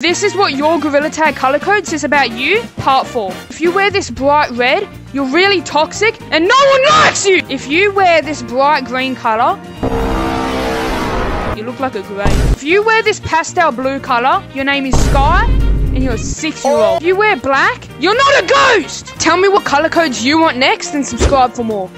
This is what your Gorilla Tag color code says about you, part 4. If you wear this bright red, you're really toxic and no one likes you! If you wear this bright green color, you look like a grey. If you wear this pastel blue color, your name is Sky and you're a six year old. If you wear black, you're not a ghost! Tell me what color codes you want next and subscribe for more.